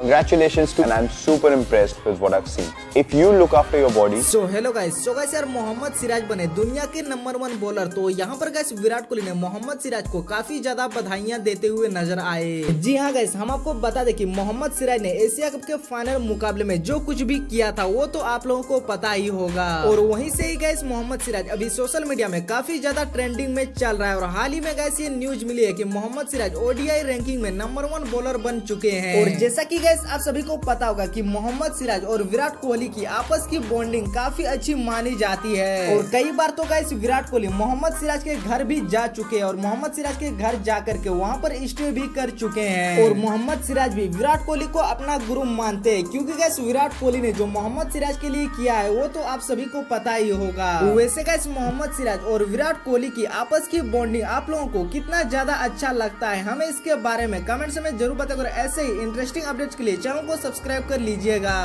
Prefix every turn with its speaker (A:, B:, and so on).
A: Congratulations to and I'm super impressed with what I've seen. If you look after your body,
B: so hello guys so guys यार मोहम्मद सिराज बने दुनिया के number one bowler तो यहाँ पर guys Virat Kohli ने मोहम्मद सिराज को काफ़ी ज़्यादा बधाइयाँ देते हुए नज़र आए। जी हाँ गाइस हम आपको बता दें कि मोहम्मद सिराज ने एशिया कप के फाइनल मुकाबले में जो कुछ भी किया था वो तो आप लोगों को पता ही होगा। और वहीं से ही गाइस मोहम्मद सिराज अभी सोशल मीडिया में काफ़ी ज़्यादा ट्रेंडिंग में चल रहा है। और हाल ही में गाइस ये न्यूज़ मिली है की मोहम्मद सिराज ओडीआई रैंकिंग में नंबर वन बॉलर बन चुके हैं। और जैसा की गैस आप सभी को पता होगा कि मोहम्मद सिराज और विराट कोहली की आपस की बॉन्डिंग काफ़ी अच्छी मानी जाती है। और कई बार तो गैस विराट कोहली मोहम्मद सिराज के घर भी जा चुके हैं और मोहम्मद सिराज के घर जा करके वहाँ पर स्टे भी कर चुके हैं। और मोहम्मद सिराज भी विराट कोहली को अपना गुरु मानते हैं। क्योंकि गैस विराट कोहली ने जो मोहम्मद सिराज के लिए किया है, वो तो आप सभी को पता ही होगा। वैसे गैस मोहम्मद सिराज और विराट कोहली की आपस की बॉन्डिंग आप लोगों को कितना ज़्यादा अच्छा लगता है, हमें इसके बारे में कमेंट्स में ज़रूर बताकर ऐसे ही इंटरेस्टिंग अपडेट्स के लिए चैनल को सब्सक्राइब कर लीजिएगा।